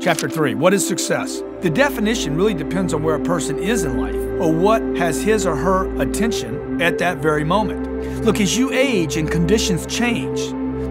Chapter 3 What is success? The definition really depends on where a person is in life or what has his or her attention at that very moment. Look, as you age and conditions change,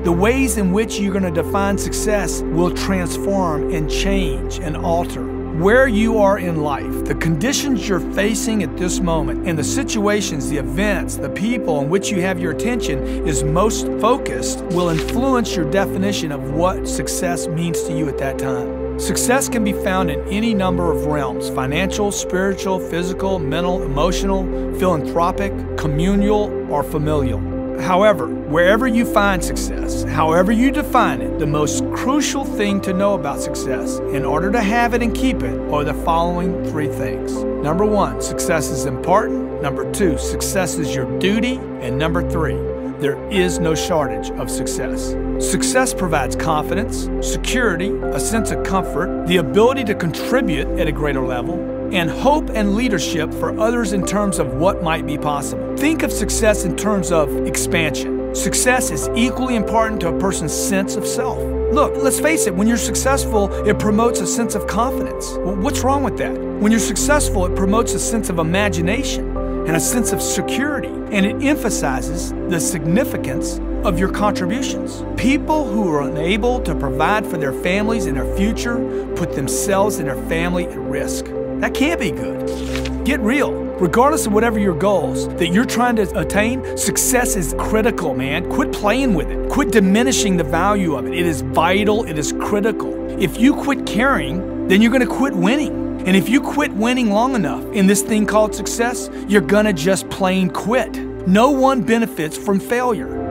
the ways in which you're going to define success will transform and change and alter. Where you are in life, the conditions you're facing at this moment, and the situations, the events, the people in which you have your attention is most focused will influence your definition of what success means to you at that time. Success can be found in any number of realms financial, spiritual, physical, mental, emotional, philanthropic, communal, or familial. However, wherever you find success, however you define it, the most crucial thing to know about success in order to have it and keep it are the following three things. Number one, success is important. Number two, success is your duty. And number three, there is no shortage of success. Success provides confidence, security, a sense of comfort, the ability to contribute at a greater level, and hope and leadership for others in terms of what might be possible. Think of success in terms of expansion. Success is equally important to a person's sense of self. Look, let's face it, when you're successful, it promotes a sense of confidence. Well, what's wrong with that? When you're successful, it promotes a sense of imagination and a sense of security, and it emphasizes the significance of your contributions. People who are unable to provide for their families and their future put themselves and their family at risk. That can't be good. Get real. Regardless of whatever your goals that you're trying to attain, success is critical, man. Quit playing with it. Quit diminishing the value of it. It is vital, it is critical. If you quit caring, then you're going to quit winning. And if you quit winning long enough in this thing called success, you're going to just plain quit. No one benefits from failure.